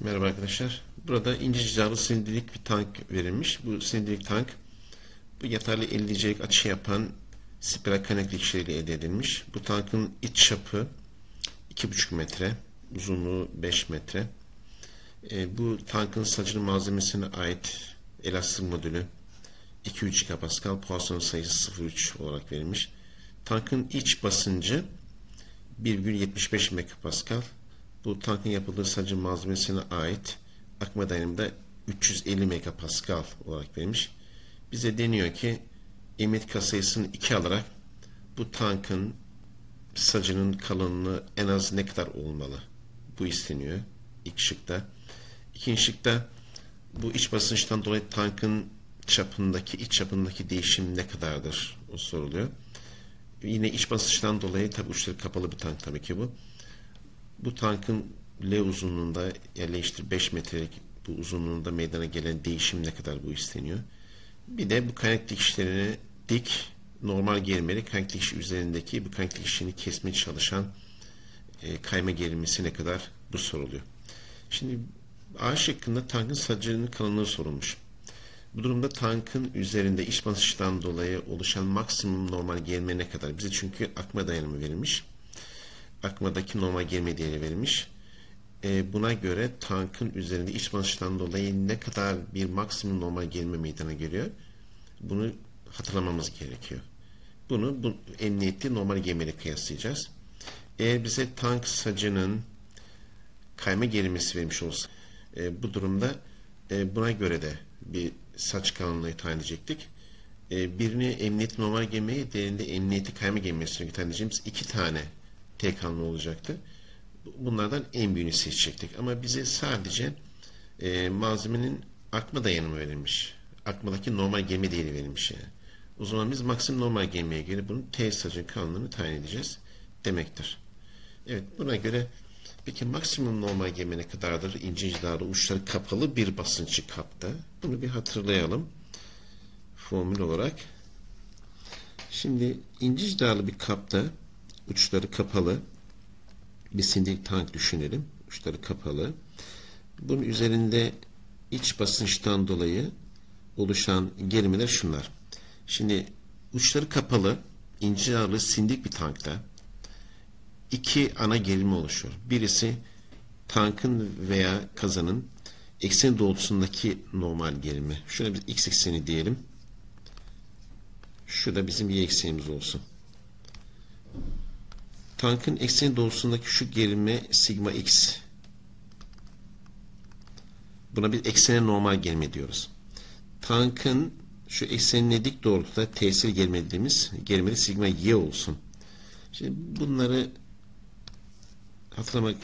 Merhaba arkadaşlar. Burada ince cilalı silindirik bir tank verilmiş. Bu silindirik tank bu yeterli 50 derecelik açı yapan spiral kaynak dikişleriyle elde edilmiş. Bu tankın iç çapı 2,5 metre, uzunluğu 5 metre. E, bu tankın sacının malzemesine ait elastik modülü 2-3 GPa, Poisson sayısı 0,3 olarak verilmiş. Tankın iç basıncı 1,75 MPa. Bu tankın yapıldığı sacın malzemesine ait akma dayanımı da 350 MPa olarak verilmiş. Bize deniyor ki emniyet kasayısını 2 alarak bu tankın sacının kalınlığı en az ne kadar olmalı? Bu isteniyor ilk şıkta. İkinci şıkta bu iç basınçtan dolayı tankın çapındaki iç çapındaki değişim ne kadardır? O soruluyor. Yine iç basınçtan dolayı tabi uçları kapalı bir tank tabii ki bu. Bu tankın L uzunluğunda yerleştir 5 metrelik bu uzunluğunda meydana gelen değişim ne kadar bu isteniyor. Bir de bu kaynak dikişlerini dik normal gerilmeli kaynak dikişi üzerindeki bu kaynak dikişini kesmeye çalışan e, kayma gerilmesi ne kadar bu soruluyor. Şimdi A şıkkında tankın sacının kalınlığı sorulmuş. Bu durumda tankın üzerinde iç basınçtan dolayı oluşan maksimum normal gerilme ne kadar? Bize çünkü akma dayanımı verilmiş. Akmadaki normal gerilme değeri verilmiş. E, buna göre tankın üzerinde iç basınçtan dolayı ne kadar bir maksimum normal gerilme meydana geliyor? Bunu hatırlamamız gerekiyor. Bunu bu emniyetli normal gemiyle kıyaslayacağız. Eğer bize tank sacının kayma gerilmesi vermiş olsa e, bu durumda e, buna göre de bir saç kalınlığı tayin edecektik. E, birini emniyetli normal gemiye diğerinde emniyetli kayma gemisine tayin edeceğimiz iki tane T kalınlığı olacaktı. Bunlardan en büyüğünü seçecektik. Ama bize sadece e, malzemenin akma dayanımı verilmiş. Akmadaki normal gemi değeri verilmiş yani. O zaman biz maksimum normal gemiye göre bunun T sacın kalınlığını tayin edeceğiz demektir. Evet buna göre peki maksimum normal gemi ne kadardır? İnce cidarlı uçları kapalı bir basınçlı kapta. Bunu bir hatırlayalım. Formül olarak. Şimdi ince cidarlı bir kapta uçları kapalı bir sindirik tank düşünelim. Uçları kapalı. Bunun üzerinde iç basınçtan dolayı oluşan gerilmeler şunlar. Şimdi uçları kapalı, ince ağırlı sindik bir tankta iki ana gerilme oluşuyor. Birisi tankın veya kazanın eksen doğrultusundaki normal gerilme. Şuna bir x ekseni diyelim. Şu da bizim y eksenimiz olsun. Tankın eksen doğrultusundaki şu gerilme sigma x. Buna bir eksene normal gerilme diyoruz. Tankın şu eksenine dik doğrultuda tesir gelmediğimiz gerilmeli sigma y olsun. Şimdi bunları hatırlamak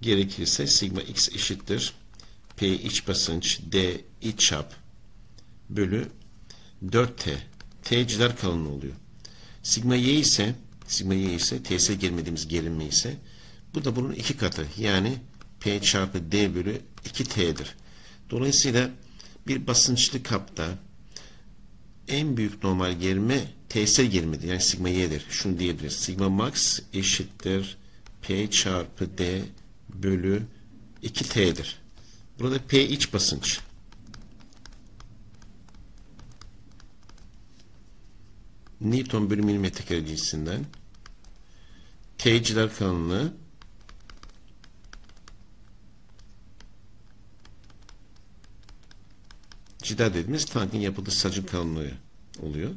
gerekirse sigma x eşittir p iç basınç d iç çap bölü 4t t cidar kalınlığı oluyor. Sigma y ise sigma y ise tesir gelmediğimiz gerilme ise bu da bunun iki katı yani p çarpı d bölü 2t'dir. Dolayısıyla bir basınçlı kapta en büyük normal gerilme tesir gerilmedir. Yani sigma y'dir. Şunu diyebiliriz. Sigma max eşittir P çarpı D bölü 2T'dir. Burada P iç basınç. Newton bölü milimetre kare cinsinden T'ciler kalınlığı cida dediğimiz tankın yapıldığı sacın kalınlığı oluyor.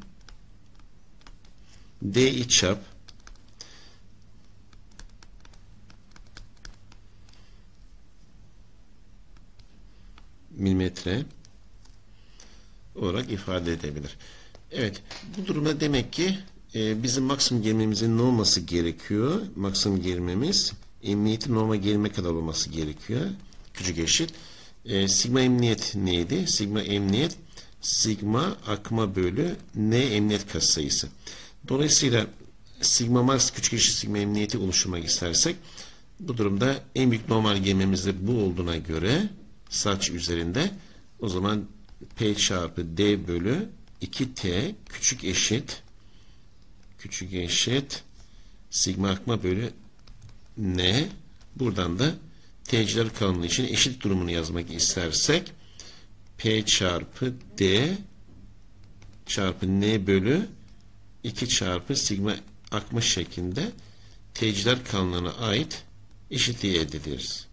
D iç çap milimetre olarak ifade edebilir. Evet, bu durumda demek ki e, bizim maksimum gerilmemizin ne olması gerekiyor? Maksimum gerilmemiz emniyeti normal gerilme kadar olması gerekiyor. Küçük eşit. E, sigma emniyet neydi? Sigma emniyet sigma akma bölü n emniyet katsayısı. Dolayısıyla sigma max küçük eşit sigma emniyeti oluşturmak istersek bu durumda en büyük normal gerilmemiz bu olduğuna göre saç üzerinde o zaman P çarpı D bölü 2T küçük eşit küçük eşit sigma akma bölü N buradan da T'ciler kalınlığı için eşit durumunu yazmak istersek P çarpı D çarpı N bölü 2 çarpı sigma akma şeklinde T'ciler kalınlığına ait eşitliği elde ederiz.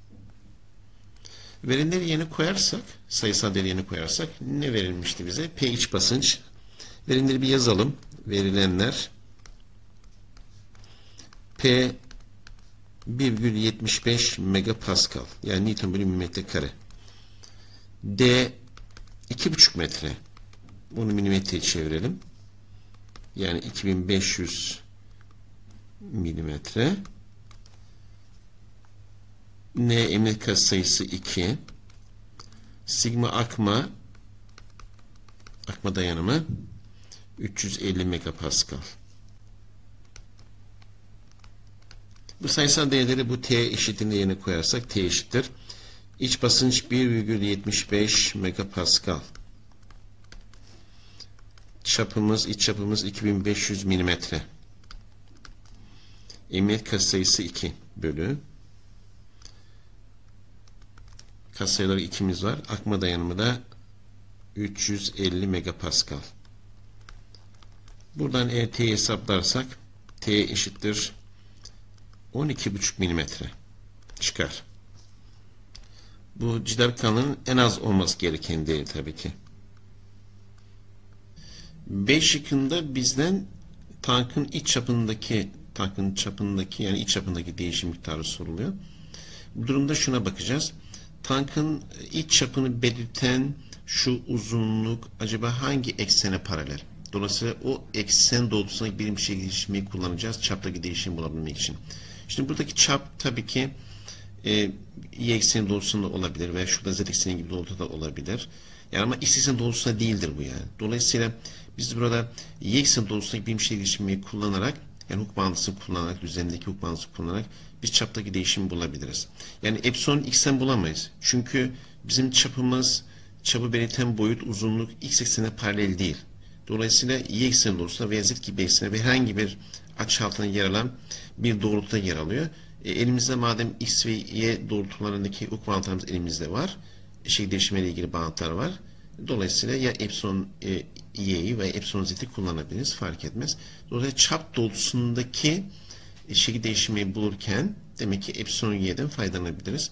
Verimleri yerine koyarsak, sayısal değeri yerine koyarsak ne verilmişti bize? P iç basınç. Verimleri bir yazalım. Verilenler P 1,75 megapascal yani Newton bölü milimetre kare. D 2,5 metre. Bunu milimetreye çevirelim. Yani 2500 milimetre. N emniyet kat sayısı 2. Sigma akma akma dayanımı 350 megapascal. Bu sayısal değerleri bu T eşitliğine yerine koyarsak T eşittir. İç basınç 1,75 megapascal. Çapımız, iç çapımız 2500 milimetre. Emniyet kat sayısı 2 bölü. Kat sayıları 2'miz var. Akma dayanımı da 350 megapascal. Buradan eğer T'yi hesaplarsak T eşittir 12,5 milimetre çıkar. Bu cidar kanının en az olması gereken değeri tabii ki. B şıkkında bizden tankın iç çapındaki tankın çapındaki yani iç çapındaki değişim miktarı soruluyor. Bu durumda şuna bakacağız. Tankın iç çapını belirten şu uzunluk acaba hangi eksene paralel? Dolayısıyla o eksen doğrultusundaki birim şey değişimi kullanacağız çaptaki değişim bulabilmek için. Şimdi buradaki çap tabii ki e, y ekseni doğrultusunda olabilir veya şurada z ekseni gibi doğrultuda olabilir. Yani ama x ekseni doğrultusunda değildir bu yani. Dolayısıyla biz burada y ekseni doğrultusundaki birim şey değişimi kullanarak yani huk bağıntısını kullanarak, düzenindeki huk bağıntısını kullanarak biz çaptaki değişimi bulabiliriz. Yani epsilon x'ten bulamayız. Çünkü bizim çapımız, çapı belirten boyut, uzunluk x eksenine paralel değil. Dolayısıyla y ekseni doğrultusunda veya z gibi eksene ve herhangi bir açı altında yer alan bir doğrultuda yer alıyor. E, elimizde madem x ve y doğrultularındaki huk bağıntılarımız elimizde var. Şey değişimiyle ilgili bağıntılar var. Dolayısıyla ya epsilon e, y'yi veya epsilon z'yi kullanabiliriz. Fark etmez. Dolayısıyla çap doğrultusundaki e, şekil değişimi bulurken demek ki epsilon y'den faydalanabiliriz.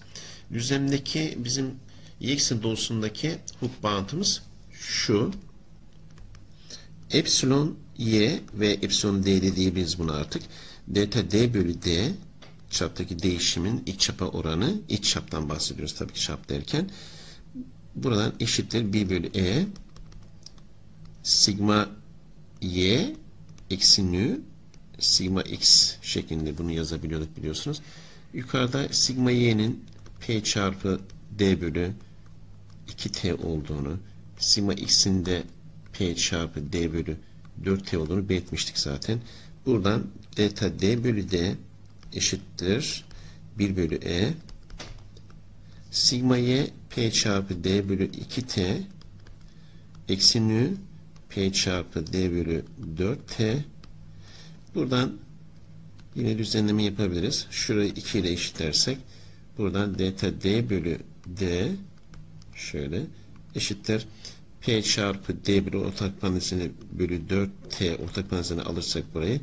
Düzlemdeki bizim y eksen doğrultusundaki huk bağıntımız şu. Epsilon y ve epsilon d de diyebiliriz bunu artık. Delta d bölü d çaptaki değişimin iç çapa oranı iç çaptan bahsediyoruz tabii ki çap derken buradan eşittir 1 bölü e sigma y eksi nü sigma x şeklinde bunu yazabiliyorduk biliyorsunuz. Yukarıda sigma y'nin p çarpı d bölü 2t olduğunu sigma x'in de p çarpı d bölü 4t olduğunu belirtmiştik zaten. Buradan delta d bölü d eşittir 1 bölü e sigma y p çarpı d bölü 2t eksi nü p çarpı d bölü 4t buradan yine düzenleme yapabiliriz. Şurayı 2 ile eşitlersek buradan delta d bölü d şöyle eşittir p çarpı d bölü ortak panesini bölü 4t ortak panesini alırsak burayı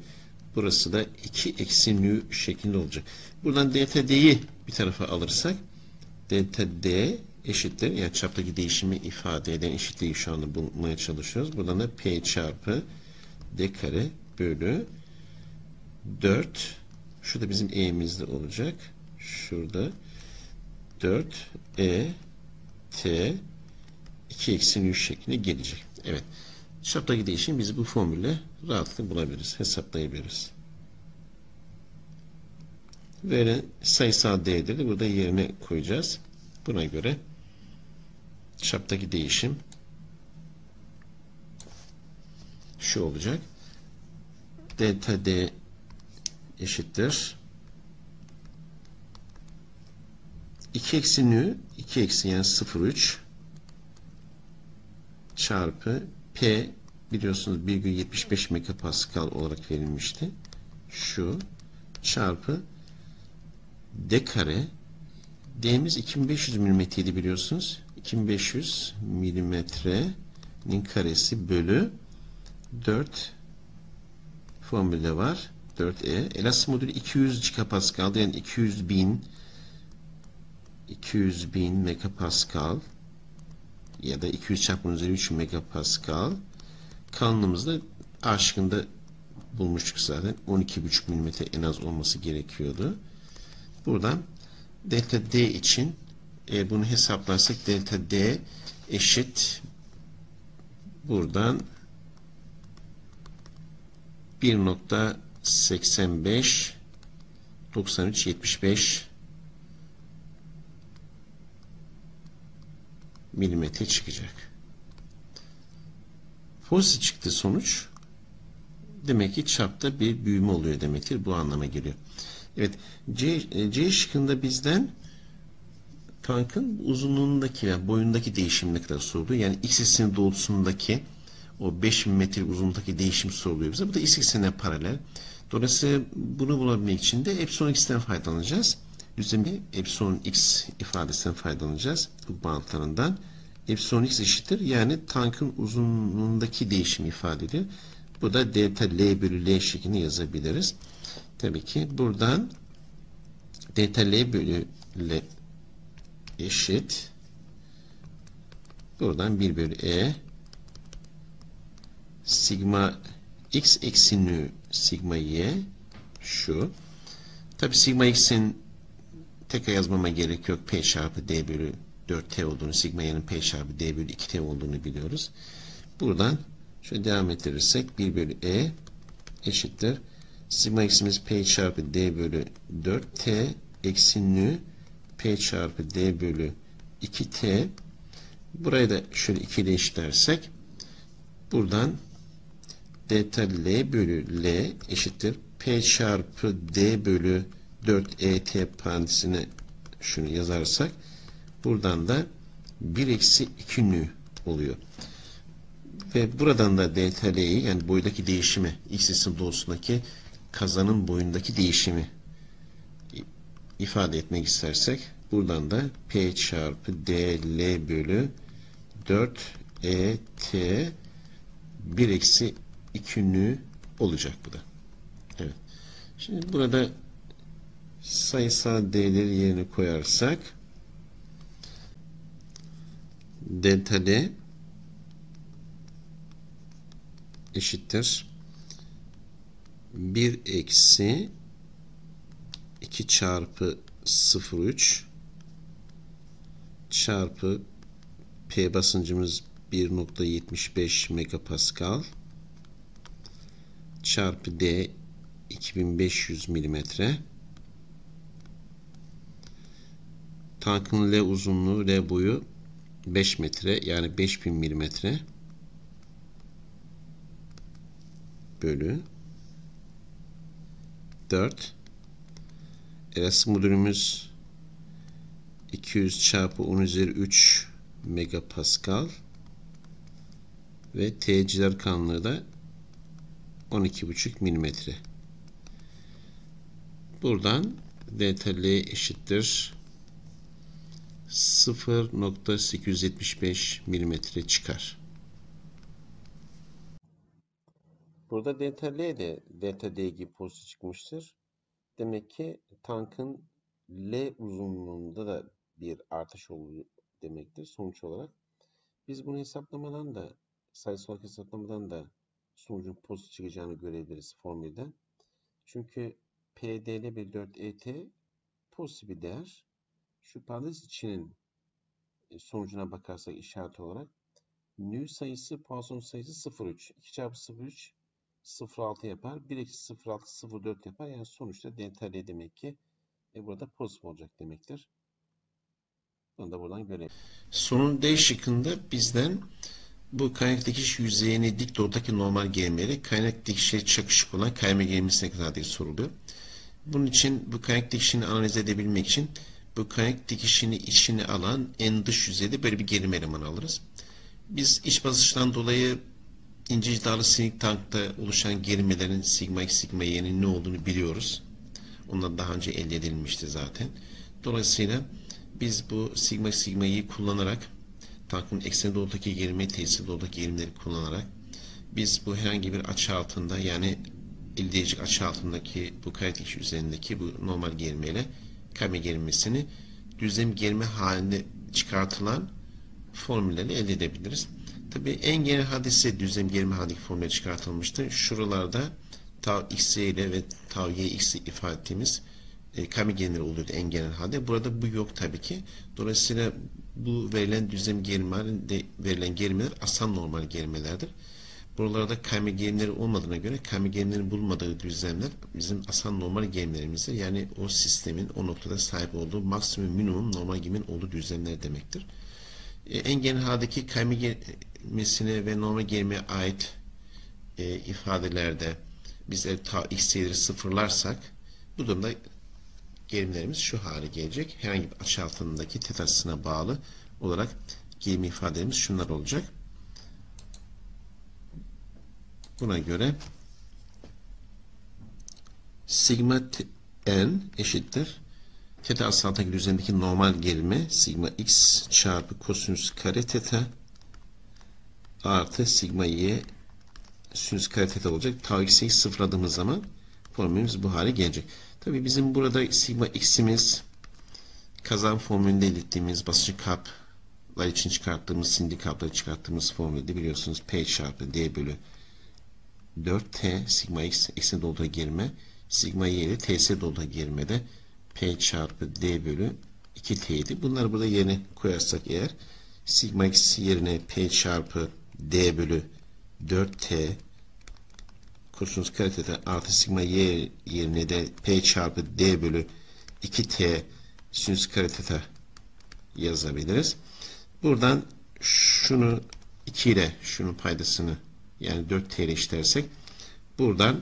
burası da 2 eksi nü şeklinde olacak. Buradan delta d'yi bir tarafa alırsak delta d eşittir. Yani çaptaki değişimi ifade eden eşitliği şu anda bulmaya çalışıyoruz. Buradan da p çarpı d kare bölü 4 şurada bizim e'miz de olacak. Şurada 4 e t 2 eksi nü şeklinde gelecek. Evet. Çaptaki değişim biz bu formülle rahatlıkla bulabiliriz. Hesaplayabiliriz. Verilen sayısal değerleri burada yerine koyacağız. Buna göre çaptaki değişim şu olacak. Delta D eşittir. 2 eksi nü 2 eksi yani 0,3 çarpı P biliyorsunuz 1,75 megapascal olarak verilmişti. Şu çarpı D kare D'miz 2500 milimetreydi biliyorsunuz. 2500 milimetrenin karesi bölü 4 formülde var. 4E. Elastik modülü 200 gigapascal yani 200 bin 200 bin megapascal ya da 200 çarpı 10 üzeri 3 megapascal kanunumuzda A şıkkında bulmuştuk zaten. 12,5 milimetre en az olması gerekiyordu. Buradan delta D için eğer bunu hesaplarsak delta D eşit buradan 1.85 93 75 milimetre çıkacak. Pozitif çıktı sonuç. Demek ki çapta bir büyüme oluyor demektir. Bu anlama geliyor. Evet. C, C şıkkında bizden tankın uzunluğundaki veya boyundaki değişim ne kadar soruluyor. Yani x ekseni doğrultusundaki o 5000 metre uzunluktaki değişim soruluyor bize. Bu da x eksenine paralel. Dolayısıyla bunu bulabilmek için de epsilon x'ten faydalanacağız. Düzlemi epsilon x ifadesinden faydalanacağız. Bu bantlarından. Epsilon x eşittir. Yani tankın uzunluğundaki değişim ifade ediyor. Bu da delta L bölü L şeklinde yazabiliriz. Tabii ki buradan delta L bölü L eşit buradan 1 bölü E sigma x eksi nü sigma y şu. Tabii sigma x'in tekrar yazmama gerek yok. P çarpı D bölü 4T olduğunu, sigma y'nin P çarpı D bölü 2T olduğunu biliyoruz. Buradan şöyle devam ettirirsek 1 bölü E eşittir. Sigma x'imiz P çarpı D bölü 4T eksi nü P çarpı D bölü 2T burayı da şöyle 2 ile eşitlersek buradan delta L bölü L eşittir. P çarpı D bölü 4 ET parantezine şunu yazarsak buradan da 1 eksi 2 nü oluyor. Ve buradan da delta L'yi yani boydaki değişimi x isim doğrusundaki kazanın boyundaki değişimi ifade etmek istersek buradan da P çarpı DL bölü 4 ET 1 eksi 2 nü olacak bu da. Evet. Şimdi burada sayısal değerleri yerine koyarsak delta D eşittir. 1 eksi 2 çarpı 0,3 çarpı P basıncımız 1.75 megapascal çarpı D 2500 milimetre tankın L uzunluğu L boyu 5 metre yani 5000 milimetre bölü 4 elastik modülümüz 200 çarpı 10 üzeri 3 megapascal ve T'ciler kanlığı da 12,5 milimetre. Buradan delta L eşittir 0.875 milimetre çıkar. Burada delta L de delta D gibi pozitif çıkmıştır. Demek ki tankın L uzunluğunda da bir artış oluyor demektir sonuç olarak. Biz bunu hesaplamadan da sayısal hesaplamadan da sonucun pozitif çıkacağını görebiliriz formülden. Çünkü PDL bir 4ET pozitif bir değer. Şu parantez içinin sonucuna bakarsak işaret olarak nü sayısı Poisson sayısı 0,3. 2 çarpı 0,3 0,6 yapar. 1 eksi 0,6 0,4 yapar. Yani sonuçta delta L demek ki e, burada pozitif olacak demektir. Bunu da buradan görelim. Sonun D şıkkında bizden bu kaynak dikiş yüzeyine dik doğrudaki normal gerilmeleri kaynak dikişe çakışık olan kayma gerilmesine kadar diye soruluyor. Bunun için bu kaynak dikişini analiz edebilmek için bu kaynak dikişini içine alan en dış yüzeyde böyle bir gerilme elemanı alırız. Biz iç basınçtan dolayı ince cidarlı sinik tankta oluşan gerilmelerin sigma x sigma y'nin ne olduğunu biliyoruz. Onlar daha önce elde edilmişti zaten. Dolayısıyla Biz bu sigma sigmayı kullanarak tankın ekseni doğrultudaki gerimi, tesir doğrultudaki gerimleri kullanarak biz bu herhangi bir açı altında yani elde edecek açı altındaki bu karetik üzerindeki bu normal gerimeyle kame gerilmesini düzlem germe halinde çıkartılan formülleri elde edebiliriz. Tabi en genel hadise düzlem germe halindeki formüle çıkartılmıştı. Şuralarda tau x ile ve tau y x ifade ettiğimiz e, kame gerimleri oluyordu en genel halde. Burada bu yok tabii ki. Dolayısıyla bu verilen düzlem gerimelerinde verilen gerimeler asal normal gerimelerdir. Buralarda kayma gerimleri olmadığına göre kayma gerimlerin bulmadığı düzlemler bizim asal normal gerimlerimizdir. Yani o sistemin o noktada sahip olduğu maksimum minimum normal gerimin olduğu düzlemler demektir. E, en genel haldeki kayma gerilmesine ve normal gerilmeye ait e, ifadelerde biz e, ta x değeri sıfırlarsak bu durumda gerimlerimiz şu hale gelecek. Herhangi bir açı altındaki tet açısına bağlı olarak gerim ifadelerimiz şunlar olacak. Buna göre sigma n eşittir teta asal düzenindeki normal gerilme sigma x çarpı kosinüs kare teta artı sigma y sinüs kare teta olacak. Tau x'i sıfırladığımız zaman formülümüz bu hale gelecek. Tabi bizim burada sigma x'imiz kazan formülünde ilettiğimiz basıncı kaplar için çıkarttığımız sindik kapları çıkarttığımız formülde biliyorsunuz P çarpı D bölü 4T sigma x x'e dolduğu girme sigma y ile t'se dolduğu girmede P çarpı D bölü 2T idi. Bunları burada yerine koyarsak eğer sigma x yerine P çarpı D bölü 4T kosinüs kare teta artı sigma y yerine de P çarpı D bölü 2T sinüs kare yazabiliriz. Buradan şunu 2 ile şunun paydasını yani 4 TL işlersek buradan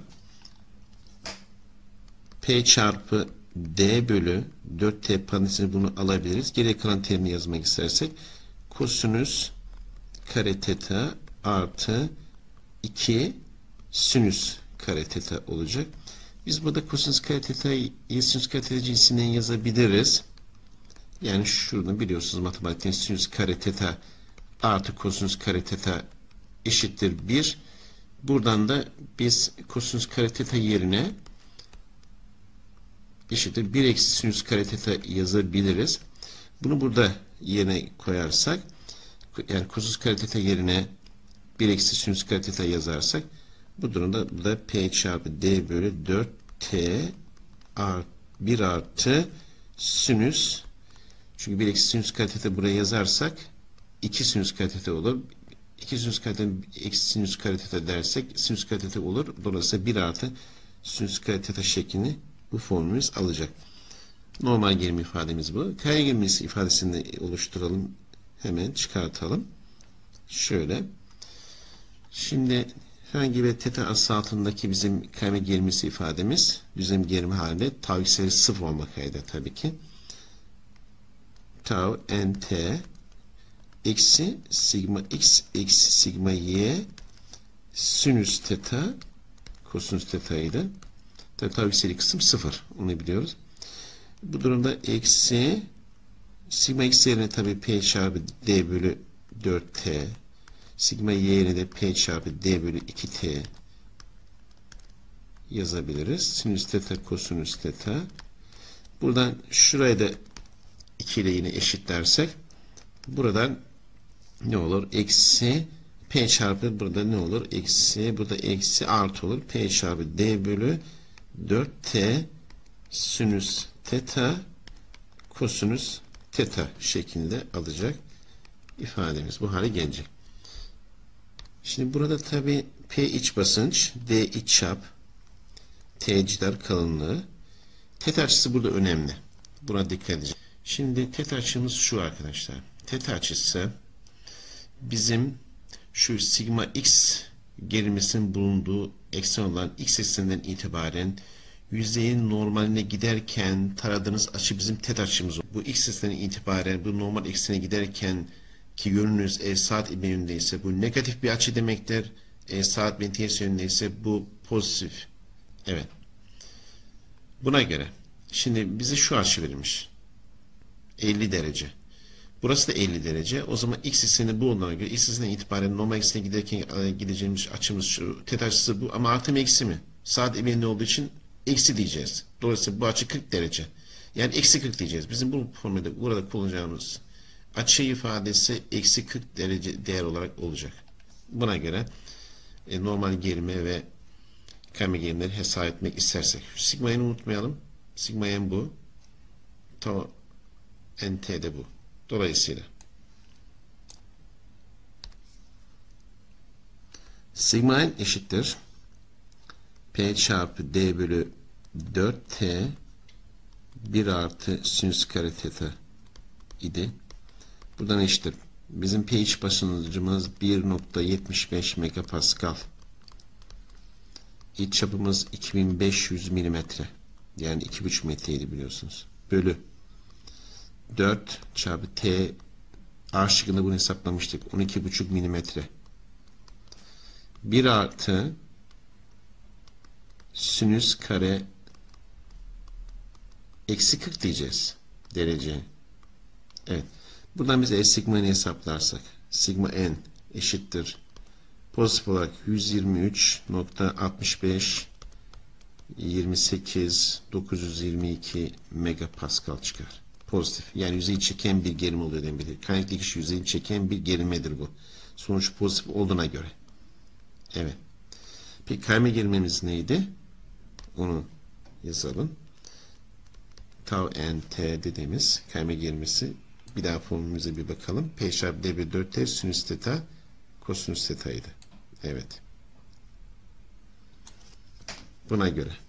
P çarpı D bölü 4T panisini bunu alabiliriz. Geri kalan terimi yazmak istersek kosinüs kare teta artı 2 sinüs kare teta olacak. Biz burada kosinüs kare teta'yı sinüs kare teta cinsinden yazabiliriz. Yani şunu biliyorsunuz matematikten sinüs kare teta artı kosinüs kare teta eşittir 1. Buradan da biz kosinüs kare teta yerine eşittir 1 eksi sinüs kare teta yazabiliriz. Bunu burada yerine koyarsak yani kosinüs kare teta yerine 1 eksi sinüs kare teta yazarsak bu durumda bu da P çarpı D bölü 4T art 1 artı sinüs çünkü 1 eksi sinüs kare teta buraya yazarsak 2 sinüs kare teta olur. 2 sinüs kare teta eksi sinüs kare teta dersek sinüs kare teta olur. Dolayısıyla 1 artı sinüs kare teta şeklini bu formülümüz alacak. Normal gerim ifademiz bu. Kare gerimisi ifadesini oluşturalım. Hemen çıkartalım. Şöyle. Şimdi herhangi bir teta aslı altındaki bizim kare gerimisi ifademiz düzlem gerimi halinde tau x'leri sıfır olmak kaydıyla tabii ki. Tau nt eksi sigma x eksi sigma y sinüs teta kosinüs teta'ydı. Tabi tau x'li kısım sıfır. Onu biliyoruz. Bu durumda eksi sigma x yerine tabi p çarpı d bölü 4t sigma y yerine de p çarpı d bölü 2t yazabiliriz. Sinüs teta kosinüs teta. Buradan şurayı da 2 ile yine eşitlersek buradan ne olur? Eksi P çarpı burada ne olur? Eksi burada eksi artı olur. P çarpı D bölü 4T sinüs teta kosinüs teta şeklinde alacak ifademiz. Bu hale gelecek. Şimdi burada tabi P iç basınç, D iç çap, T cidar kalınlığı. Teta açısı burada önemli. Buna dikkat edeceğiz. Şimdi teta açımız şu arkadaşlar. Teta açısı bizim şu sigma x gerilmesinin bulunduğu eksen olan x ekseninden itibaren yüzeyin normaline giderken taradığınız açı bizim tet açımız. Bu x ekseninden itibaren bu normal eksene giderken ki yönünüz e, saat yönündeyse bu negatif bir açı demektir. E, saat bin ters yönündeyse bu pozitif. Evet. Buna göre şimdi bize şu açı verilmiş. 50 derece. Burası da 50 derece. O zaman x ekseni bu olduğuna göre x ekseninden itibaren normal eksene giderken e, gideceğimiz açımız şu. Tet açısı bu ama artı mı eksi mi? Saat ebeğinde olduğu için eksi diyeceğiz. Dolayısıyla bu açı 40 derece. Yani eksi 40 diyeceğiz. Bizim bu formülde burada kullanacağımız açı ifadesi eksi 40 derece değer olarak olacak. Buna göre e, normal gerilme ve kayma gerilimleri hesap etmek istersek. Sigma n'ı unutmayalım. Sigma n bu. Tau nt de bu. Dolayısıyla sigma n eşittir p çarpı d bölü 4t 1 artı sinüs kare theta idi. Buradan eşittir. Bizim pH basıncımız 1.75 megapascal. İç çapımız 2500 milimetre. Yani 2,5 metreydi biliyorsunuz. Bölü 4 çarpı T A şıkkında bunu hesaplamıştık. 12,5 milimetre. 1 artı sinüs kare eksi 40 diyeceğiz derece. Evet. Buradan biz E sigma'nı hesaplarsak sigma n eşittir pozitif olarak 123.65 28 922 megapascal çıkar. Pozitif. Yani yüzeyi çeken bir gerim oluyor demektir. Kaynaklı iş yüzeyi çeken bir gerilmedir bu. Sonuç pozitif olduğuna göre. Evet. Peki kayma gerilmemiz neydi? Onu yazalım. Tau nt dediğimiz kayma gerilmesi bir daha formülümüze bir bakalım. P çarpı D bir 4T sinüs teta kosinüs teta'ydı. Evet. Buna göre.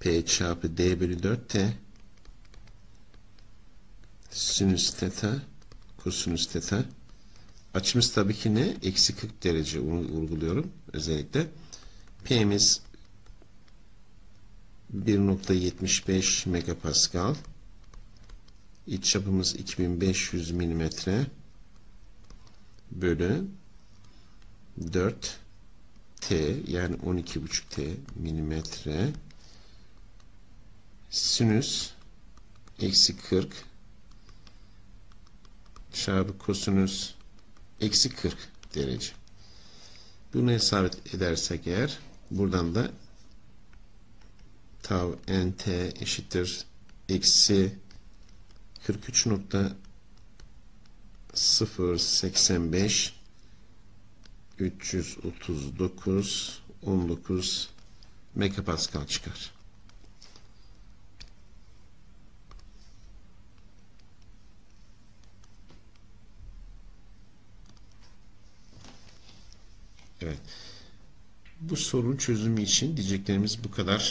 P çarpı D bölü 4T sinüs teta kosinüs teta açımız tabii ki ne? Eksi 40 derece onu vurguluyorum özellikle. P'miz 1.75 megapascal iç çapımız 2500 milimetre bölü 4 T yani 12.5 T milimetre sinüs eksi 40 çarpı kosinüs eksi 40 derece. Bunu hesap edersek eğer buradan da tau nt eşittir eksi 43.085 339 19 megapascal çıkar. Evet. Bu sorunun çözümü için diyeceklerimiz bu kadar.